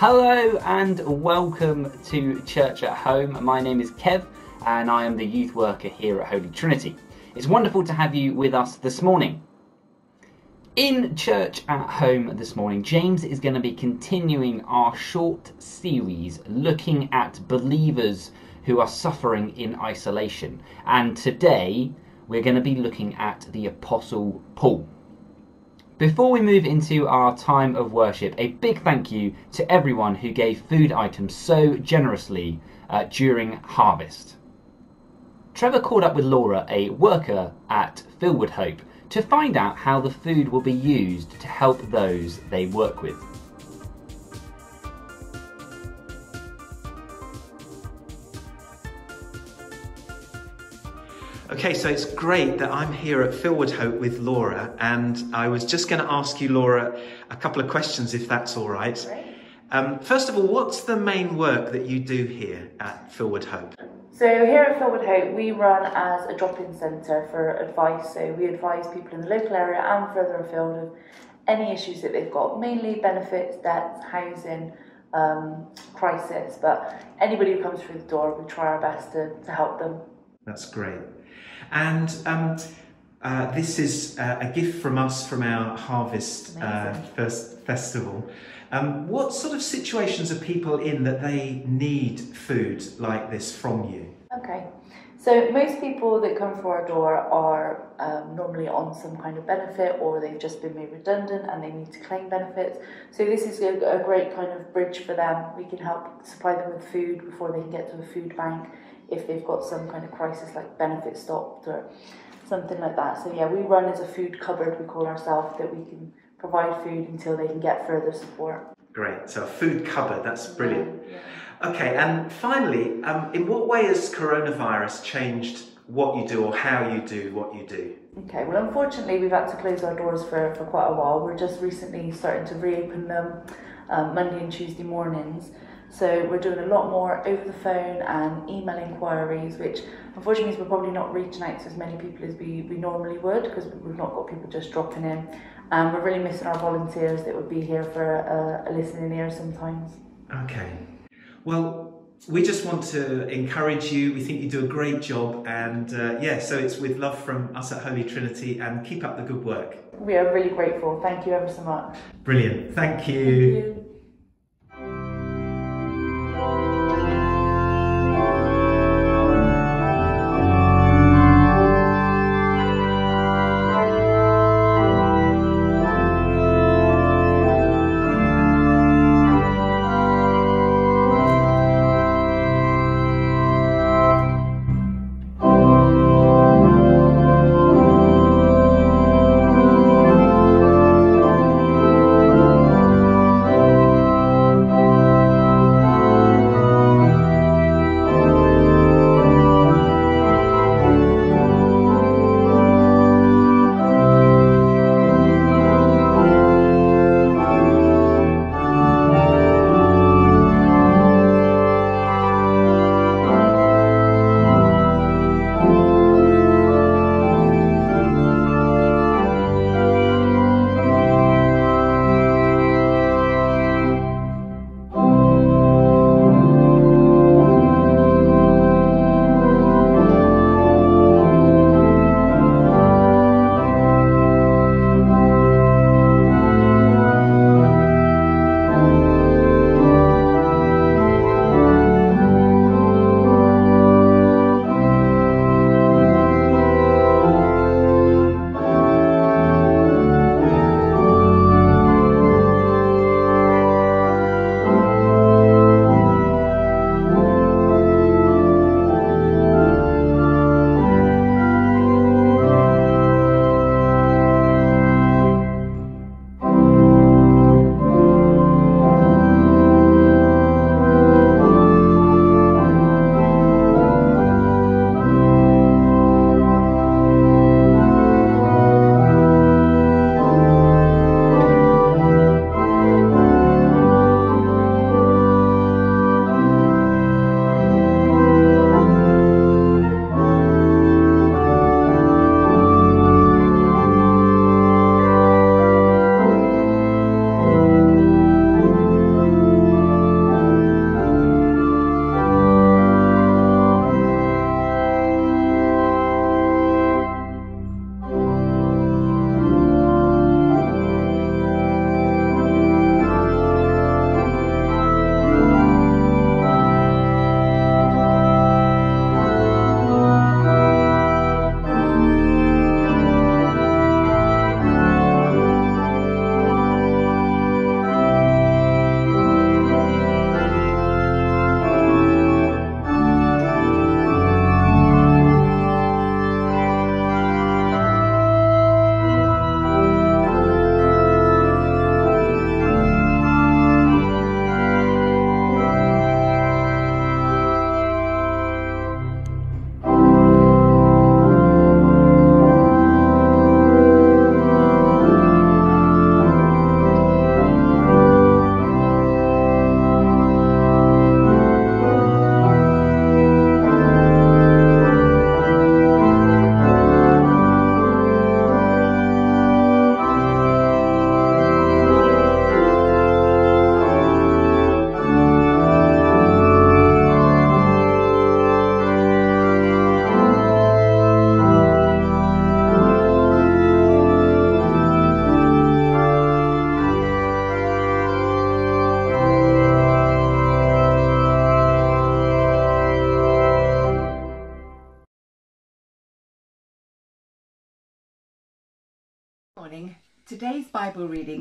Hello and welcome to Church at Home. My name is Kev and I am the youth worker here at Holy Trinity. It's wonderful to have you with us this morning. In Church at Home this morning, James is going to be continuing our short series looking at believers who are suffering in isolation. And today we're going to be looking at the Apostle Paul. Before we move into our time of worship, a big thank you to everyone who gave food items so generously uh, during harvest. Trevor called up with Laura, a worker at Filwood Hope, to find out how the food will be used to help those they work with. Okay, so it's great that I'm here at Filwood Hope with Laura, and I was just going to ask you, Laura, a couple of questions if that's all right. Um, first of all, what's the main work that you do here at Filwood Hope? So here at Filwood Hope, we run as a drop-in centre for advice. So we advise people in the local area and further afield of any issues that they've got, mainly benefits, debts, housing, um, crisis. But anybody who comes through the door, we try our best to, to help them. That's great. And um, uh, this is uh, a gift from us from our Harvest uh, first Festival. Um, what sort of situations are people in that they need food like this from you? Okay. So most people that come through our door are um, normally on some kind of benefit or they've just been made redundant and they need to claim benefits. So this is a, a great kind of bridge for them. We can help supply them with food before they can get to a food bank if they've got some kind of crisis like benefit stopped or something like that. So yeah, we run as a food cupboard, we call ourselves, that we can provide food until they can get further support. Great, so a food cupboard, that's brilliant. Yeah. Okay, and finally, um, in what way has coronavirus changed what you do or how you do what you do? Okay, well, unfortunately, we've had to close our doors for, for quite a while. We're just recently starting to reopen them um, Monday and Tuesday mornings. So we're doing a lot more over the phone and email inquiries, which unfortunately means we're probably not reaching out to as many people as we, we normally would because we've not got people just dropping in. And we're really missing our volunteers that would be here for a, a listening ear sometimes. Okay. Well, we just want to encourage you. We think you do a great job. And uh, yeah, so it's with love from us at Holy Trinity and keep up the good work. We are really grateful. Thank you ever so much. Brilliant. Thank you. Thank you.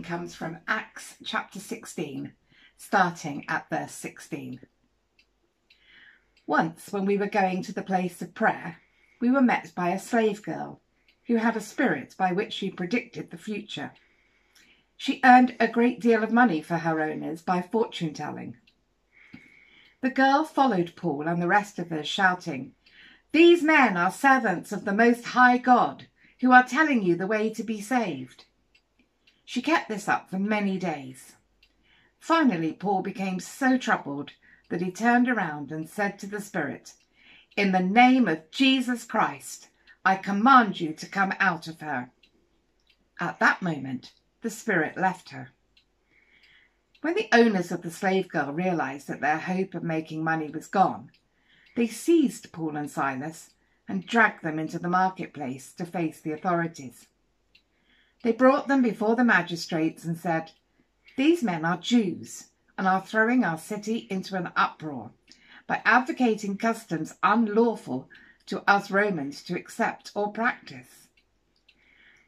Comes from Acts chapter 16, starting at verse 16. Once, when we were going to the place of prayer, we were met by a slave girl who had a spirit by which she predicted the future. She earned a great deal of money for her owners by fortune telling. The girl followed Paul and the rest of us, shouting, These men are servants of the Most High God, who are telling you the way to be saved. She kept this up for many days. Finally, Paul became so troubled that he turned around and said to the Spirit, In the name of Jesus Christ, I command you to come out of her. At that moment, the Spirit left her. When the owners of the slave girl realized that their hope of making money was gone, they seized Paul and Silas and dragged them into the marketplace to face the authorities. They brought them before the magistrates and said, These men are Jews and are throwing our city into an uproar by advocating customs unlawful to us Romans to accept or practice.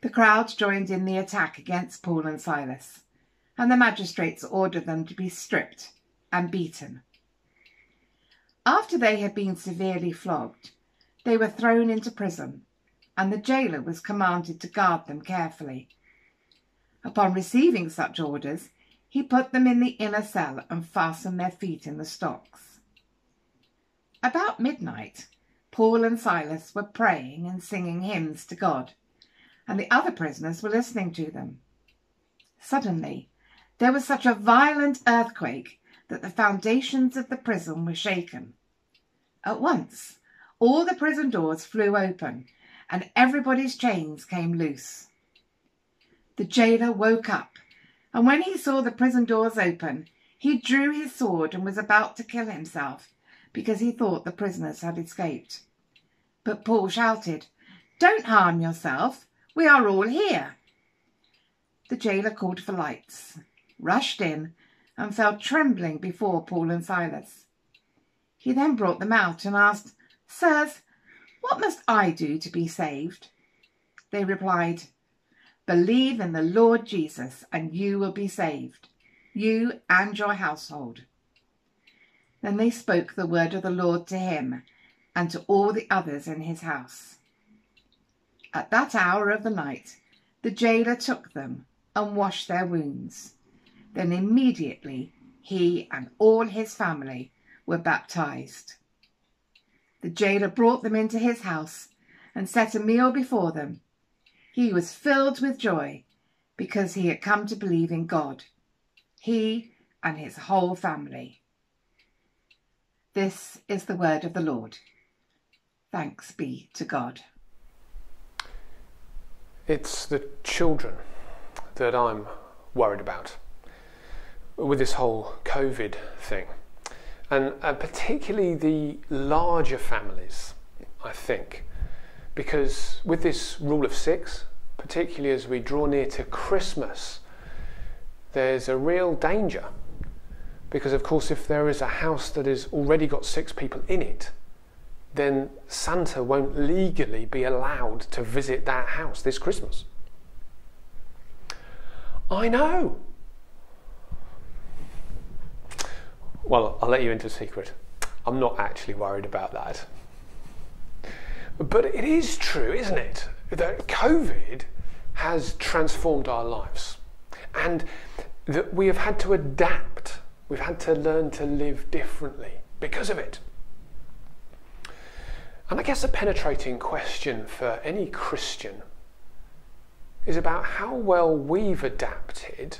The crowd joined in the attack against Paul and Silas, and the magistrates ordered them to be stripped and beaten. After they had been severely flogged, they were thrown into prison and the jailer was commanded to guard them carefully. Upon receiving such orders, he put them in the inner cell and fastened their feet in the stocks. About midnight, Paul and Silas were praying and singing hymns to God, and the other prisoners were listening to them. Suddenly, there was such a violent earthquake that the foundations of the prison were shaken. At once, all the prison doors flew open and everybody's chains came loose. The jailer woke up, and when he saw the prison doors open, he drew his sword and was about to kill himself because he thought the prisoners had escaped. But Paul shouted, Don't harm yourself, we are all here. The jailer called for lights, rushed in, and fell trembling before Paul and Silas. He then brought them out and asked, Sirs, what must I do to be saved? They replied, Believe in the Lord Jesus, and you will be saved, you and your household. Then they spoke the word of the Lord to him and to all the others in his house. At that hour of the night, the jailer took them and washed their wounds. Then immediately he and all his family were baptized. The jailer brought them into his house and set a meal before them. He was filled with joy because he had come to believe in God, he and his whole family. This is the word of the Lord. Thanks be to God. It's the children that I'm worried about with this whole COVID thing and uh, particularly the larger families, I think, because with this rule of six, particularly as we draw near to Christmas, there's a real danger. Because, of course, if there is a house that has already got six people in it, then Santa won't legally be allowed to visit that house this Christmas. I know. Well, I'll let you into a secret. I'm not actually worried about that. But it is true, isn't it, that COVID has transformed our lives and that we have had to adapt. We've had to learn to live differently because of it. And I guess a penetrating question for any Christian is about how well we've adapted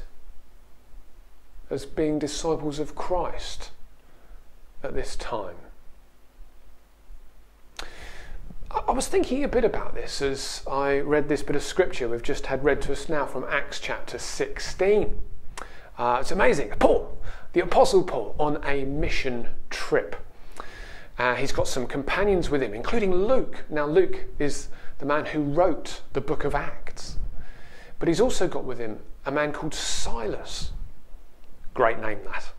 as being disciples of Christ at this time. I was thinking a bit about this as I read this bit of scripture we've just had read to us now from Acts chapter 16. Uh, it's amazing. Paul, the Apostle Paul, on a mission trip. Uh, he's got some companions with him, including Luke. Now, Luke is the man who wrote the book of Acts. But he's also got with him a man called Silas. Great name, that.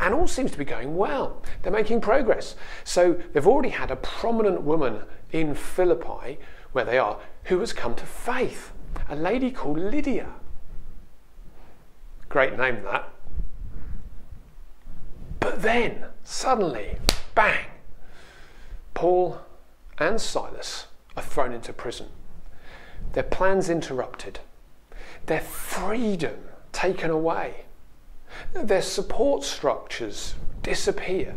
And all seems to be going well. They're making progress. So they've already had a prominent woman in Philippi, where they are, who has come to faith. a lady called Lydia. Great name, that. But then, suddenly, bang, Paul and Silas are thrown into prison. Their plans interrupted, their freedom taken away, their support structures disappear,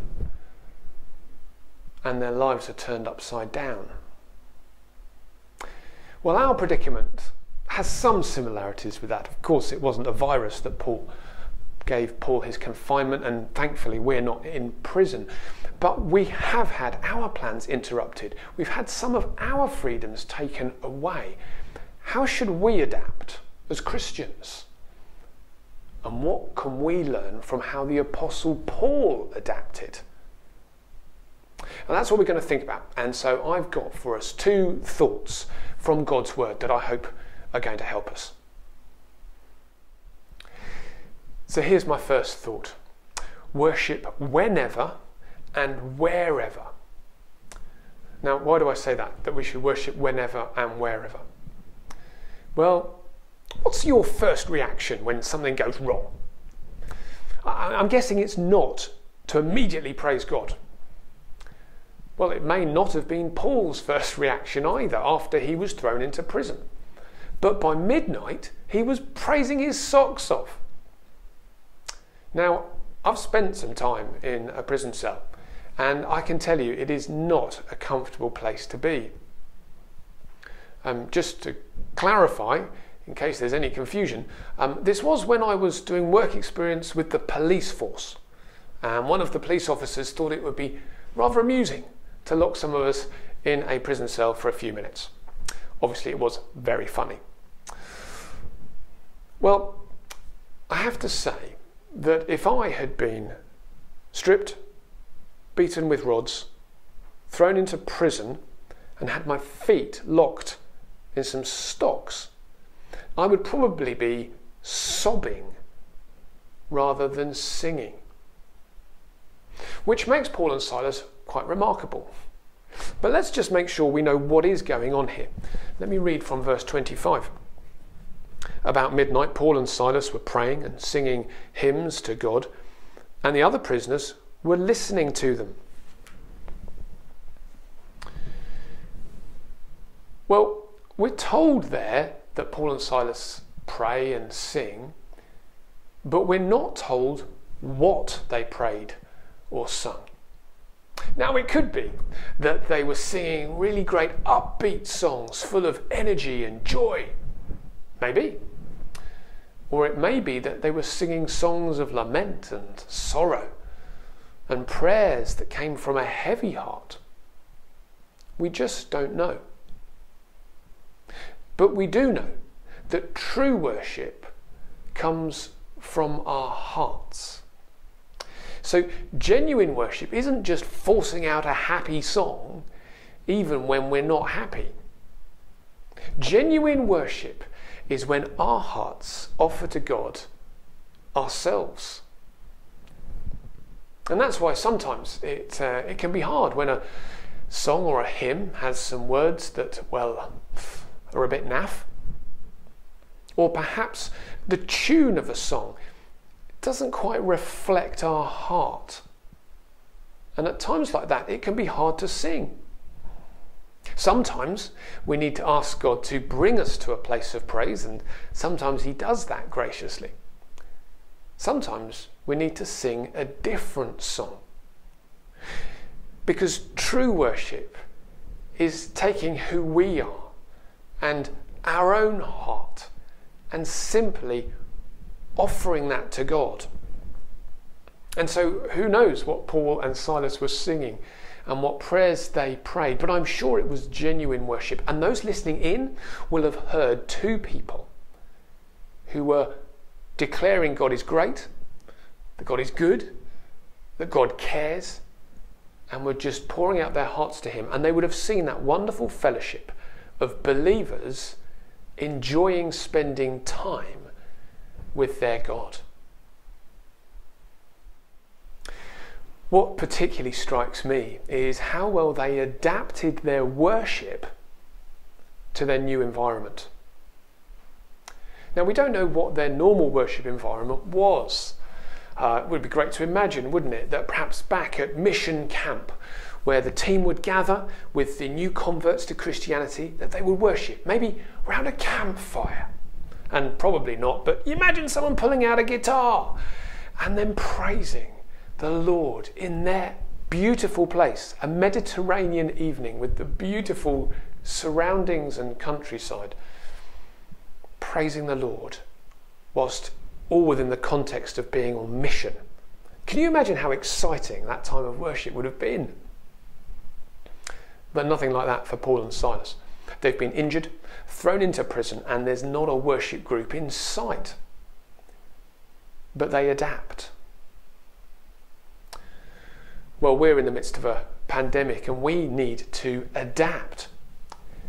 and their lives are turned upside down. Well, our predicament has some similarities with that. Of course, it wasn't a virus that Paul gave Paul his confinement, and thankfully we're not in prison. But we have had our plans interrupted. We've had some of our freedoms taken away. How should we adapt as Christians? And what can we learn from how the Apostle Paul adapted? And that's what we're going to think about. And so I've got for us two thoughts from God's Word that I hope are going to help us. So here's my first thought worship whenever and wherever. Now, why do I say that? That we should worship whenever and wherever? Well, what's your first reaction when something goes wrong? I'm guessing it's not to immediately praise God. Well, it may not have been Paul's first reaction either after he was thrown into prison. But by midnight, he was praising his socks off. Now, I've spent some time in a prison cell, and I can tell you it is not a comfortable place to be. Um, just to clarify, in case there's any confusion, um, this was when I was doing work experience with the police force. And one of the police officers thought it would be rather amusing to lock some of us in a prison cell for a few minutes. Obviously, it was very funny. Well, I have to say that if I had been stripped, beaten with rods, thrown into prison, and had my feet locked in some stocks, I would probably be sobbing rather than singing. Which makes Paul and Silas quite remarkable. But let's just make sure we know what is going on here. Let me read from verse 25. About midnight, Paul and Silas were praying and singing hymns to God, and the other prisoners were listening to them. Well, we're told there that Paul and Silas pray and sing, but we're not told what they prayed or sung. Now, it could be that they were singing really great upbeat songs full of energy and joy. Maybe. Or it may be that they were singing songs of lament and sorrow and prayers that came from a heavy heart. We just don't know. But we do know that true worship comes from our hearts. So, genuine worship isn't just forcing out a happy song, even when we're not happy. Genuine worship is when our hearts offer to God ourselves. And that's why sometimes it, uh, it can be hard when a song or a hymn has some words that, well, are a bit naff. Or perhaps the tune of a song doesn't quite reflect our heart. And at times like that, it can be hard to sing. Sometimes we need to ask God to bring us to a place of praise, and sometimes He does that graciously. Sometimes we need to sing a different song. Because true worship is taking who we are and our own heart and simply offering that to God. And so, who knows what Paul and Silas were singing and what prayers they prayed, but I'm sure it was genuine worship. And those listening in will have heard two people who were declaring God is great, that God is good, that God cares, and were just pouring out their hearts to Him. And they would have seen that wonderful fellowship of believers enjoying spending time with their God. What particularly strikes me is how well they adapted their worship to their new environment. Now, we don't know what their normal worship environment was. Uh, it would be great to imagine, wouldn't it, that perhaps back at mission camp, where the team would gather with the new converts to Christianity, that they would worship, maybe around a campfire. And probably not, but you imagine someone pulling out a guitar and then praising the Lord in their beautiful place, a Mediterranean evening with the beautiful surroundings and countryside, praising the Lord, whilst all within the context of being on mission. Can you imagine how exciting that time of worship would have been? But nothing like that for Paul and Silas. They've been injured, thrown into prison, and there's not a worship group in sight. But they adapt. Well, we're in the midst of a pandemic and we need to adapt.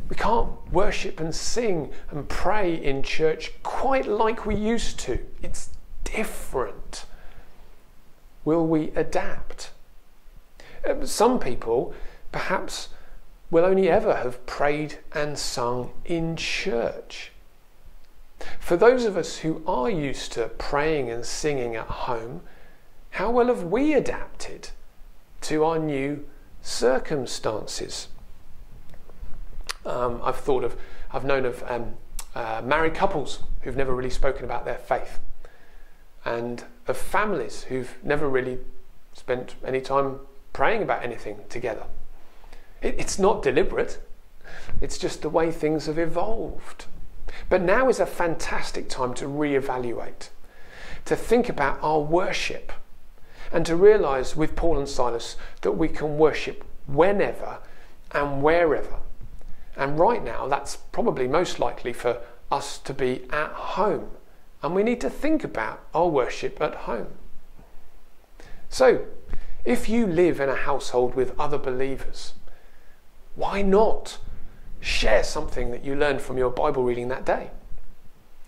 We can't worship and sing and pray in church quite like we used to. It's different. Will we adapt? Uh, some people perhaps will only ever have prayed and sung in church. For those of us who are used to praying and singing at home, how well have we adapted to our new circumstances? Um, I've thought of, I've known of um, uh, married couples who've never really spoken about their faith, and of families who've never really spent any time praying about anything together. It, it's not deliberate, it's just the way things have evolved. But now is a fantastic time to re-evaluate, to think about our worship, and to realize with Paul and Silas that we can worship whenever and wherever. And right now, that's probably most likely for us to be at home. And we need to think about our worship at home. So, if you live in a household with other believers, why not share something that you learned from your Bible reading that day?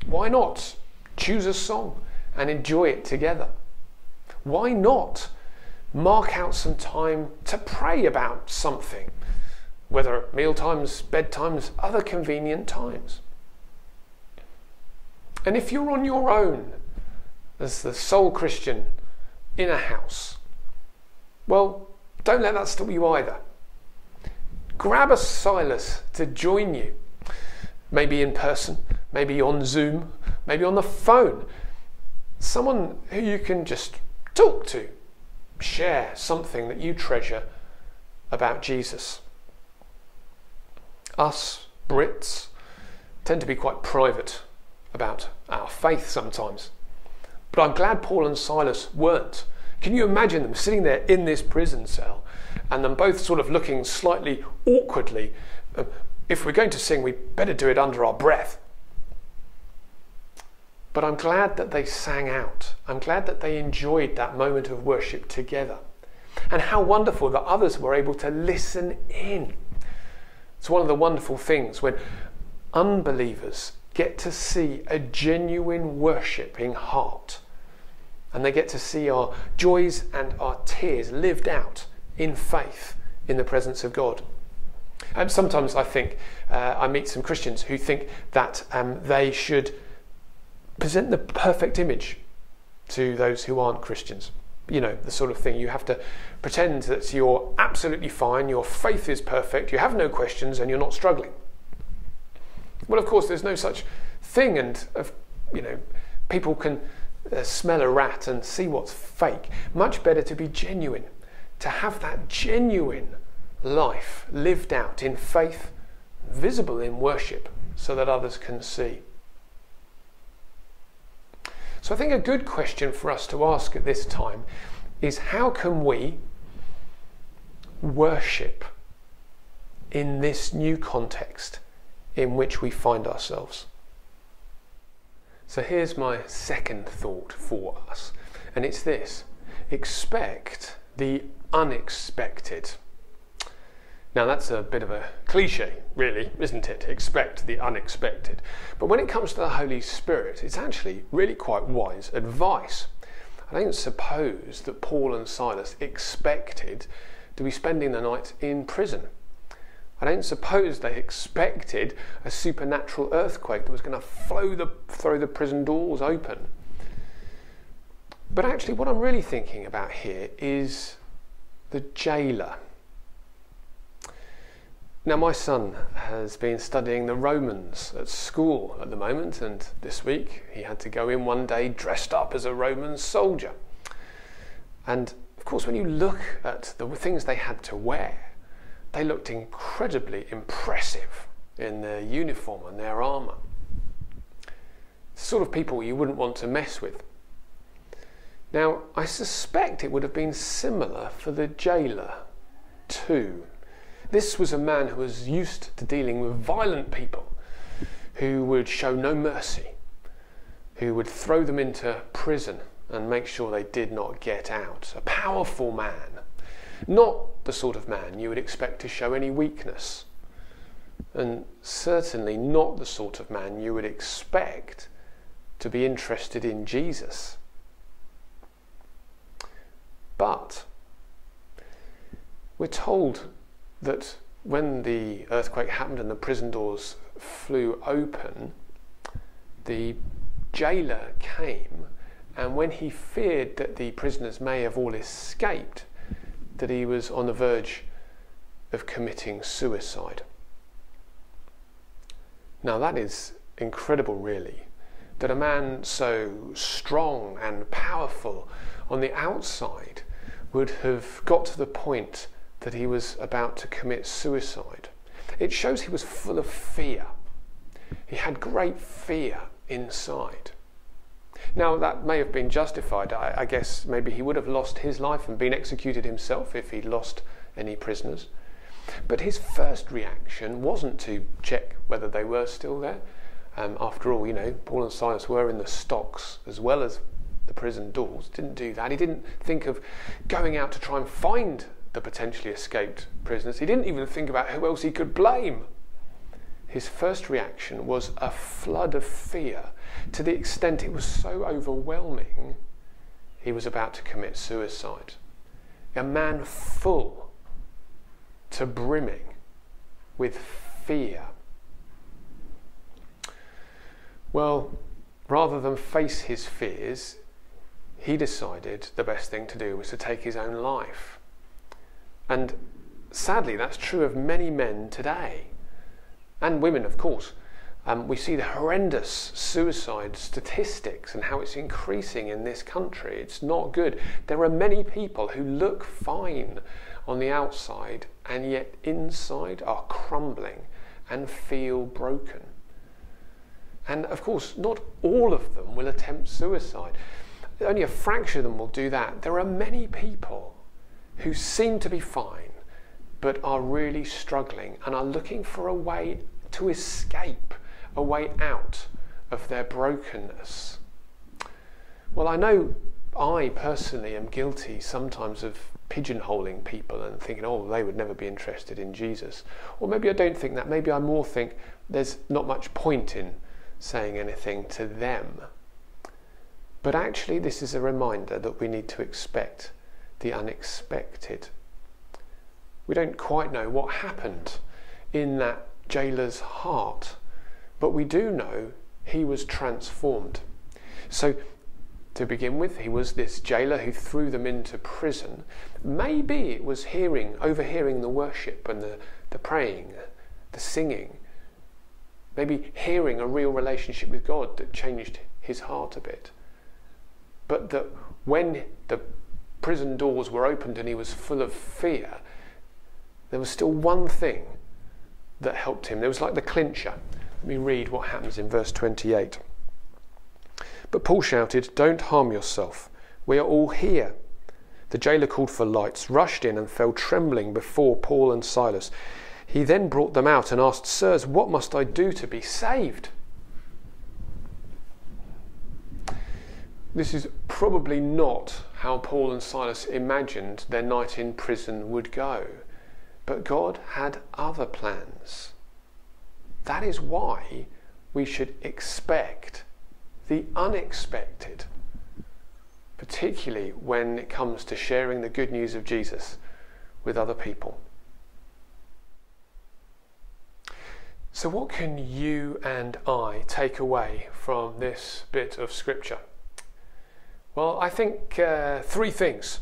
Why not choose a song and enjoy it together? Why not mark out some time to pray about something, whether at meal times, bedtimes, other convenient times? And if you're on your own as the sole Christian in a house, well, don't let that stop you either grab a Silas to join you. Maybe in person, maybe on Zoom, maybe on the phone. Someone who you can just talk to, share something that you treasure about Jesus. Us Brits tend to be quite private about our faith sometimes. But I'm glad Paul and Silas weren't. Can you imagine them sitting there in this prison cell and them both sort of looking slightly awkwardly. Uh, if we're going to sing, we better do it under our breath. But I'm glad that they sang out. I'm glad that they enjoyed that moment of worship together. And how wonderful that others were able to listen in. It's one of the wonderful things when unbelievers get to see a genuine worshipping heart and they get to see our joys and our tears lived out in faith in the presence of God. And sometimes I think uh, I meet some Christians who think that um, they should present the perfect image to those who aren't Christians. You know, the sort of thing you have to pretend that you're absolutely fine, your faith is perfect, you have no questions, and you're not struggling. Well, of course, there's no such thing, and you know, people can uh, smell a rat and see what's fake. Much better to be genuine to have that genuine life lived out in faith, visible in worship, so that others can see. So I think a good question for us to ask at this time is how can we worship in this new context in which we find ourselves? So here's my second thought for us, and it's this expect the unexpected. Now, that's a bit of a cliche, really, isn't it? Expect the unexpected. But when it comes to the Holy Spirit, it's actually really quite wise advice. I don't suppose that Paul and Silas expected to be spending the night in prison. I don't suppose they expected a supernatural earthquake that was going to the, throw the prison doors open. But actually, what I'm really thinking about here is the jailer. Now, my son has been studying the Romans at school at the moment, and this week he had to go in one day dressed up as a Roman soldier. And of course, when you look at the things they had to wear, they looked incredibly impressive in their uniform and their armour. Sort of people you wouldn't want to mess with. Now, I suspect it would have been similar for the jailer, too. This was a man who was used to dealing with violent people who would show no mercy, who would throw them into prison and make sure they did not get out. A powerful man, not the sort of man you would expect to show any weakness, and certainly not the sort of man you would expect to be interested in Jesus. But we're told that when the earthquake happened and the prison doors flew open, the jailer came, and when he feared that the prisoners may have all escaped, that he was on the verge of committing suicide. Now, that is incredible, really, that a man so strong and powerful on the outside would have got to the point that he was about to commit suicide. It shows he was full of fear. He had great fear inside. Now, that may have been justified. I, I, guess maybe he would have lost his life and been executed himself if he'd lost any prisoners. But his first reaction wasn't to check whether they were still there. Um, after all, you know, Paul and Silas were in the stocks as well as the prison doors. Didn't do that. He didn't think of going out to try and find the potentially escaped prisoners. He didn't even think about who else he could blame. His first reaction was a flood of fear to the extent it was so overwhelming he was about to commit suicide. A man full to brimming with fear. Well, rather than face his fears, he decided the best thing to do was to take his own life. And sadly, that's true of many men today, and women, of course. Um, we see the horrendous suicide statistics and how it's increasing in this country. It's not good. There are many people who look fine on the outside and yet inside are crumbling and feel broken. And of course, not all of them will attempt suicide only a fraction of them will do that. There are many people who seem to be fine but are really struggling and are looking for a way to escape, a way out of their brokenness. Well, I know I personally am guilty sometimes of pigeonholing people and thinking, oh, they would never be interested in Jesus. Or maybe I don't think that. Maybe I more think there's not much point in saying anything to them. But actually, this is a reminder that we need to expect the unexpected. We don't quite know what happened in that jailer's heart, but we do know he was transformed. So, to begin with, he was this jailer who threw them into prison. Maybe it was hearing, overhearing the worship and the, the praying, the singing. Maybe hearing a real relationship with God that changed his heart a bit but that when the prison doors were opened and he was full of fear, there was still one thing that helped him. There was like the clincher. Let me read what happens in verse 28. But Paul shouted, Don't harm yourself. We are all here. The jailer called for lights, rushed in, and fell trembling before Paul and Silas. He then brought them out and asked, Sirs, what must I do to be saved? This is probably not how Paul and Silas imagined their night in prison would go, but God had other plans. That is why we should expect the unexpected, particularly when it comes to sharing the good news of Jesus with other people. So, what can you and I take away from this bit of scripture? Well, I think uh, three things.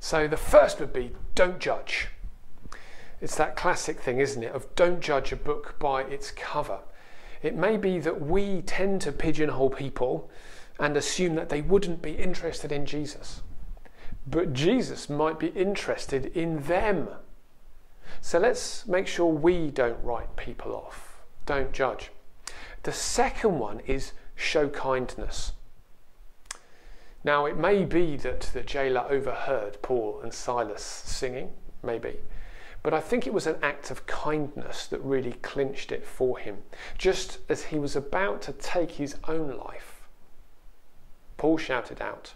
So, the first would be don't judge. It's that classic thing, isn't it, of don't judge a book by its cover. It may be that we tend to pigeonhole people and assume that they wouldn't be interested in Jesus. But Jesus might be interested in them. So let's make sure we don't write people off. Don't judge. The second one is show kindness. Now, it may be that the jailer overheard Paul and Silas singing, maybe. But I think it was an act of kindness that really clinched it for him. Just as he was about to take his own life, Paul shouted out,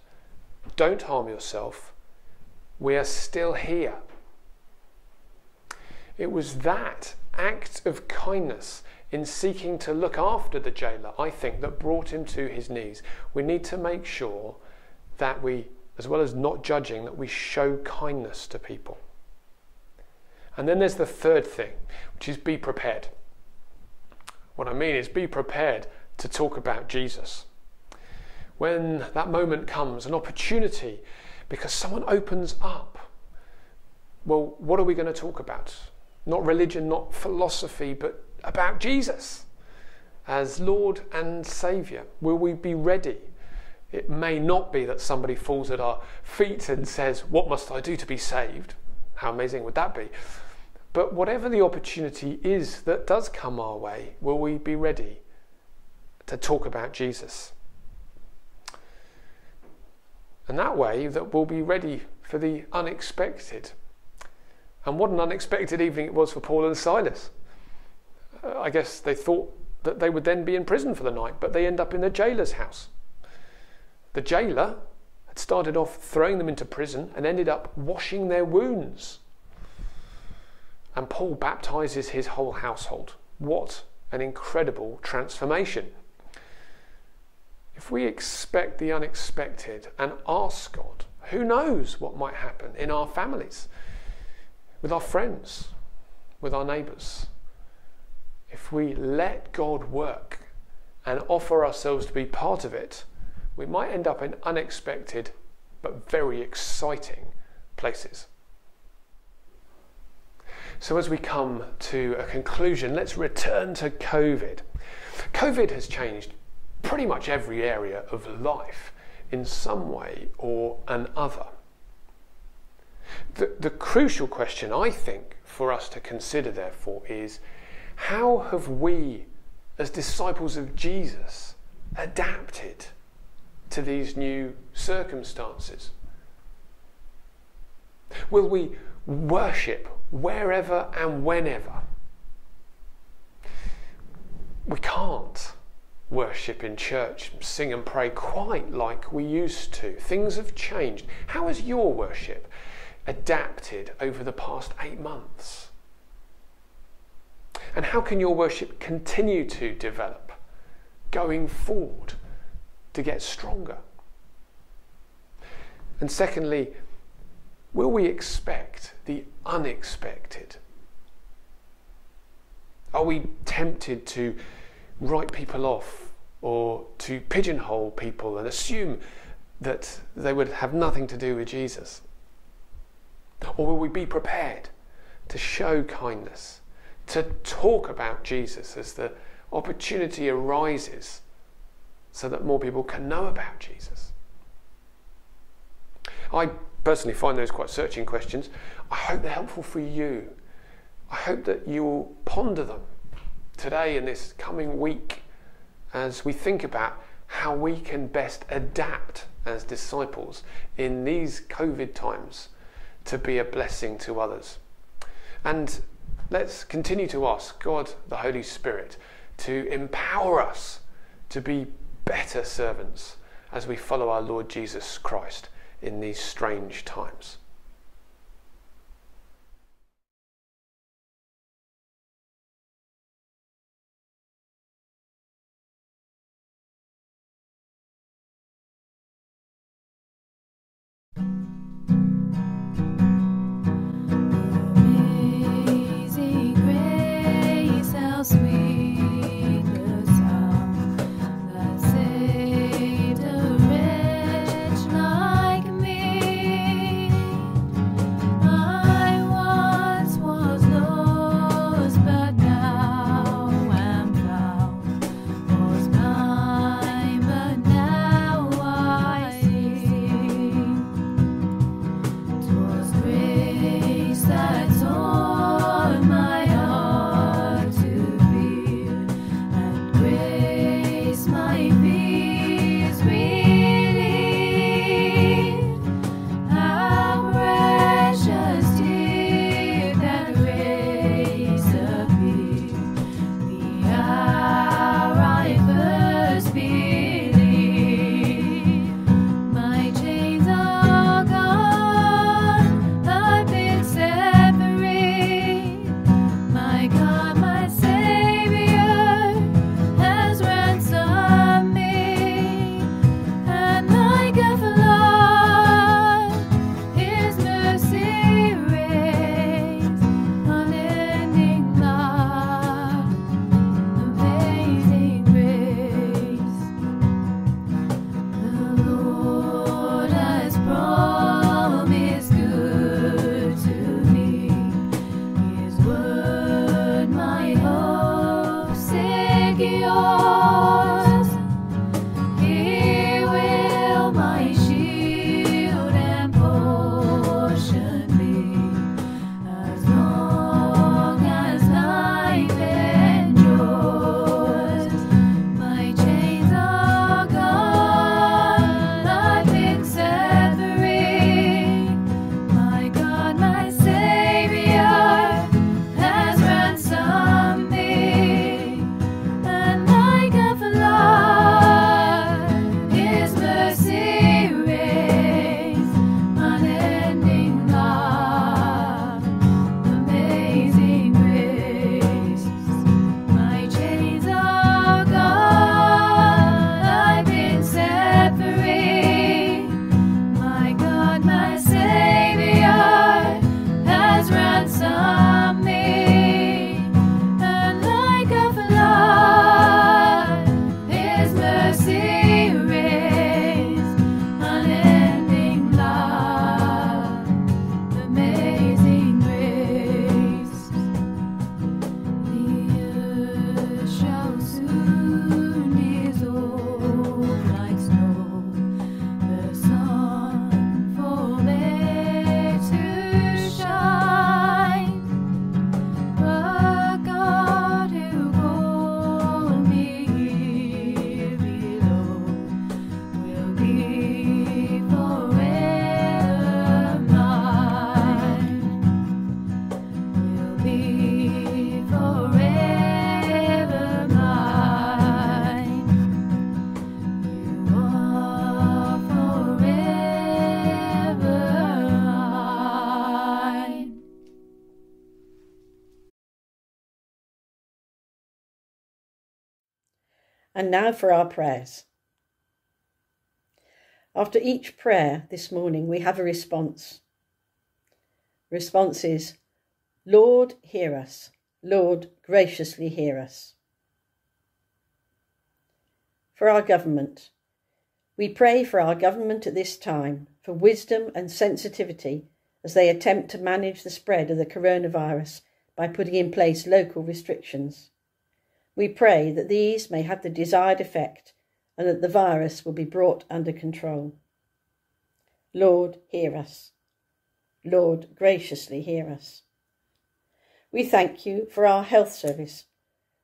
Don't harm yourself. We are still here. It was that act of kindness in seeking to look after the jailer, I think, that brought him to his knees. We need to make sure that we, as well as not judging, that we show kindness to people. And then there's the third thing, which is be prepared. What I mean is be prepared to talk about Jesus. When that moment comes, an opportunity, because someone opens up, well, what are we going to talk about? Not religion, not philosophy, but about Jesus as Lord and Saviour. Will we be ready? It may not be that somebody falls at our feet and says, What must I do to be saved? How amazing would that be? But whatever the opportunity is that does come our way, will we be ready to talk about Jesus? And that way, that we'll be ready for the unexpected. And what an unexpected evening it was for Paul and Silas. Uh, I guess they thought that they would then be in prison for the night, but they end up in the jailer's house. The jailer had started off throwing them into prison and ended up washing their wounds. And Paul baptizes his whole household. What an incredible transformation. If we expect the unexpected and ask God, who knows what might happen in our families, with our friends, with our neighbours. If we let God work and offer ourselves to be part of it, we might end up in unexpected but very exciting places. So, as we come to a conclusion, let's return to COVID. COVID has changed pretty much every area of life in some way or another. The, the crucial question, I think, for us to consider, therefore, is how have we, as disciples of Jesus, adapted to these new circumstances? Will we worship wherever and whenever. We can't worship in church, sing and pray quite like we used to. Things have changed. How has your worship adapted over the past eight months? And how can your worship continue to develop going forward to get stronger? And secondly, Will we expect the unexpected? Are we tempted to write people off or to pigeonhole people and assume that they would have nothing to do with Jesus? Or will we be prepared to show kindness, to talk about Jesus as the opportunity arises so that more people can know about Jesus? I personally find those quite searching questions. I hope they're helpful for you. I hope that you'll ponder them today and this coming week as we think about how we can best adapt as disciples in these COVID times to be a blessing to others. And let's continue to ask God, the Holy Spirit, to empower us to be better servants as we follow our Lord Jesus Christ in these strange times. And now for our prayers. After each prayer this morning, we have a response. Response is, Lord, hear us. Lord, graciously hear us. For our government, we pray for our government at this time for wisdom and sensitivity as they attempt to manage the spread of the coronavirus by putting in place local restrictions. We pray that these may have the desired effect and that the virus will be brought under control. Lord, hear us. Lord, graciously hear us. We thank you for our health service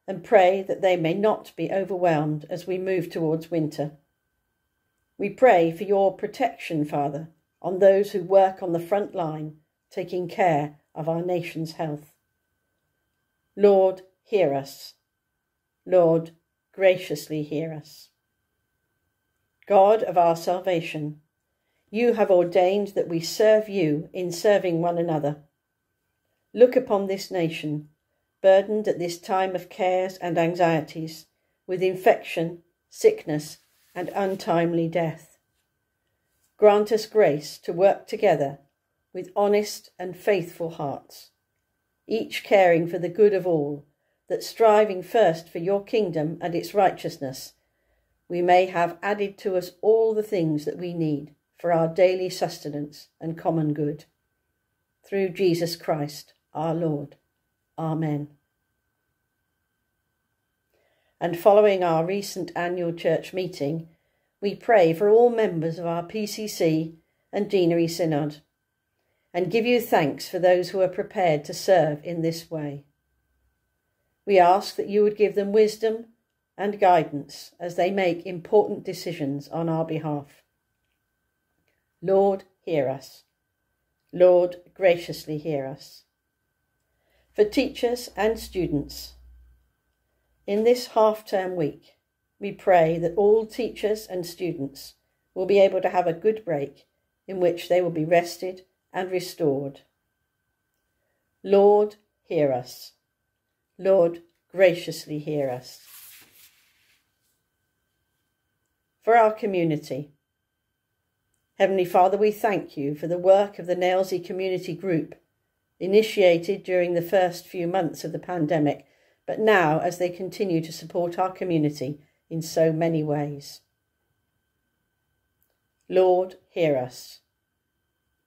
and pray that they may not be overwhelmed as we move towards winter. We pray for your protection, Father, on those who work on the front line, taking care of our nation's health. Lord, hear us. Lord, graciously hear us. God of our salvation, you have ordained that we serve you in serving one another. Look upon this nation, burdened at this time of cares and anxieties, with infection, sickness, and untimely death. Grant us grace to work together with honest and faithful hearts, each caring for the good of all, that striving first for your kingdom and its righteousness, we may have added to us all the things that we need for our daily sustenance and common good. Through Jesus Christ our Lord. Amen and following our recent annual church meeting, we pray for all members of our PCC and Deanery Synod, and give you thanks for those who are prepared to serve in this way. We ask that you would give them wisdom and guidance as they make important decisions on our behalf. Lord, hear us. Lord, graciously hear us. For teachers and students, in this half term week, we pray that all teachers and students will be able to have a good break in which they will be rested and restored. Lord, hear us. Lord, graciously hear us. For our community, Heavenly Father, we thank you for the work of the Nailsea Community Group, initiated during the first few months of the pandemic but now as they continue to support our community in so many ways. Lord, hear us.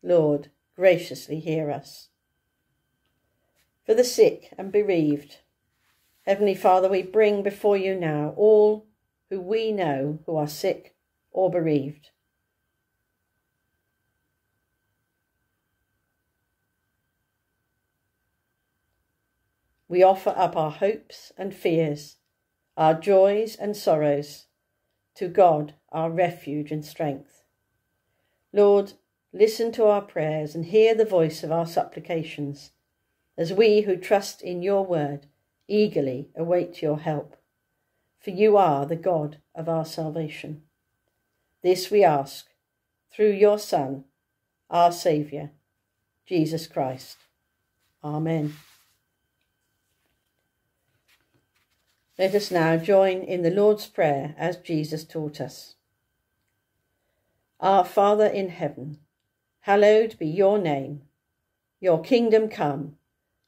Lord, graciously hear us. For the sick and bereaved, Heavenly Father, we bring before you now all who we know who are sick or bereaved. we offer up our hopes and fears, our joys and sorrows, to God, our refuge and strength. Lord, listen to our prayers and hear the voice of our supplications, as we who trust in your word eagerly await your help. For you are the God of our salvation. This we ask through your Son, our Saviour, Jesus Christ. Amen. Let us now join in the Lord's Prayer as Jesus taught us. Our Father in heaven, hallowed be your name. Your kingdom come,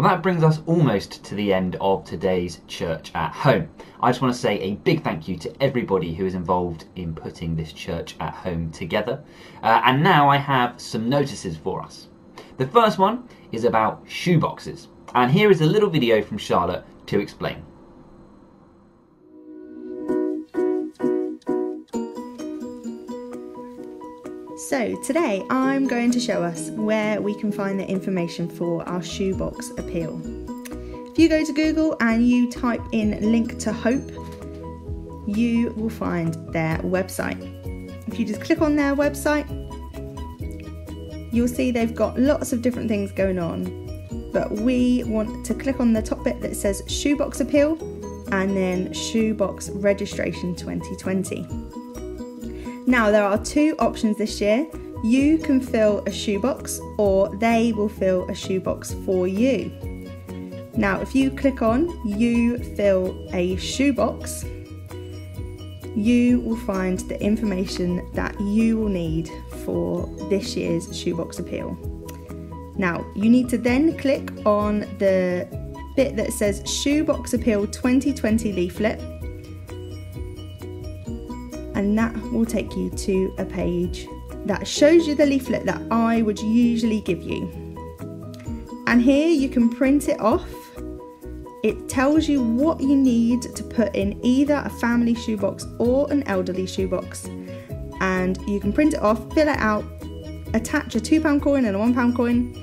Well, that brings us almost to the end of today's Church at Home. I just want to say a big thank you to everybody who is involved in putting this Church at Home together. Uh, and now I have some notices for us. The first one is about shoeboxes. And here is a little video from Charlotte to explain. So today I'm going to show us where we can find the information for our shoebox appeal. If you go to Google and you type in link to hope, you will find their website. If you just click on their website, you'll see they've got lots of different things going on. But we want to click on the top bit that says Shoebox Appeal and then Shoebox Registration 2020. Now, there are two options this year. You can fill a shoebox, or they will fill a shoebox for you. Now, if you click on You Fill a Shoebox, you will find the information that you will need for this year's shoebox appeal. Now, you need to then click on the bit that says Shoebox Appeal 2020 leaflet, and that will take you to a page that shows you the leaflet that I would usually give you. And here you can print it off. It tells you what you need to put in either a family shoebox or an elderly shoebox. And you can print it off, fill it out, attach a £2 coin and a £1 coin,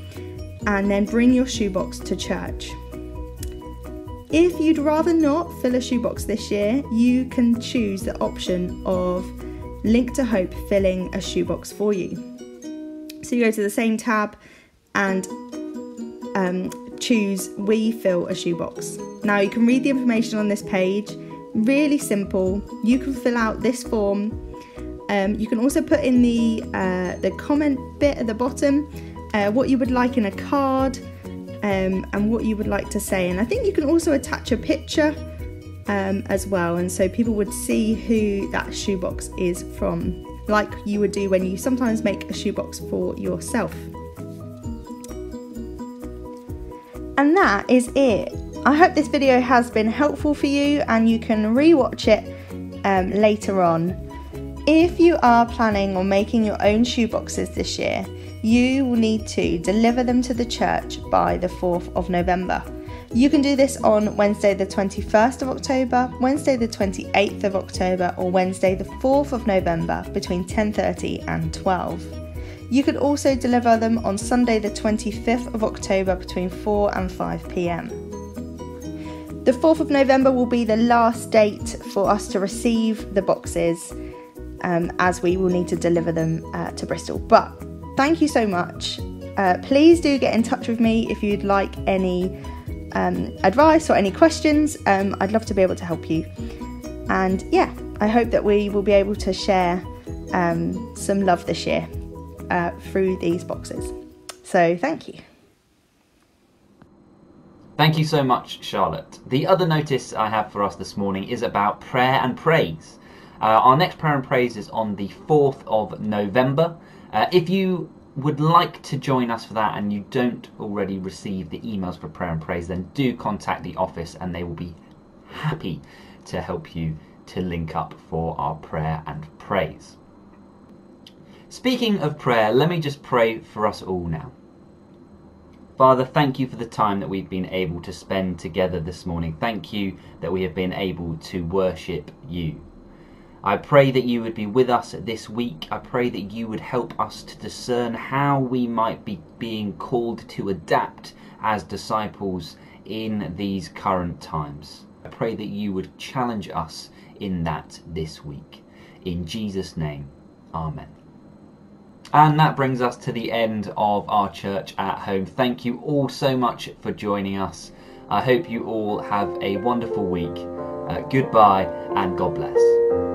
and then bring your shoebox to church. If you'd rather not fill a shoebox this year, you can choose the option of Link to Hope filling a shoebox for you. So you go to the same tab and um, choose We Fill a Shoebox. Now you can read the information on this page, really simple. You can fill out this form. Um, you can also put in the, uh, the comment bit at the bottom uh, what you would like in a card um, and what you would like to say. And I think you can also attach a picture um, as well, and so people would see who that shoebox is from, like you would do when you sometimes make a shoebox for yourself. And that is it. I hope this video has been helpful for you and you can re-watch it um, later on. If you are planning on making your own shoeboxes this year, you will need to deliver them to the church by the 4th of November. You can do this on Wednesday, the 21st of October, Wednesday, the 28th of October, or Wednesday, the 4th of November between 10:30 and 12. You could also deliver them on Sunday, the 25th of October between 4 and 5 pm. The 4th of November will be the last date for us to receive the boxes um, as we will need to deliver them uh, to Bristol. But thank you so much. Uh, please do get in touch with me if you'd like any um, advice or any questions. Um, I'd love to be able to help you. And yeah, I hope that we will be able to share um, some love this year uh, through these boxes. So thank you. Thank you so much, Charlotte. The other notice I have for us this morning is about prayer and praise. Uh, our next prayer and praise is on the 4th of November. Uh, if you would like to join us for that and you don't already receive the emails for prayer and praise, then do contact the office and they will be happy to help you to link up for our prayer and praise. Speaking of prayer, let me just pray for us all now. Father, thank you for the time that we've been able to spend together this morning. Thank you that we have been able to worship you. I pray that you would be with us this week. I pray that you would help us to discern how we might be being called to adapt as disciples in these current times. I pray that you would challenge us in that this week. In Jesus' name, Amen. And that brings us to the end of our church at home. Thank you all so much for joining us. I hope you all have a wonderful week. Uh, goodbye and God bless.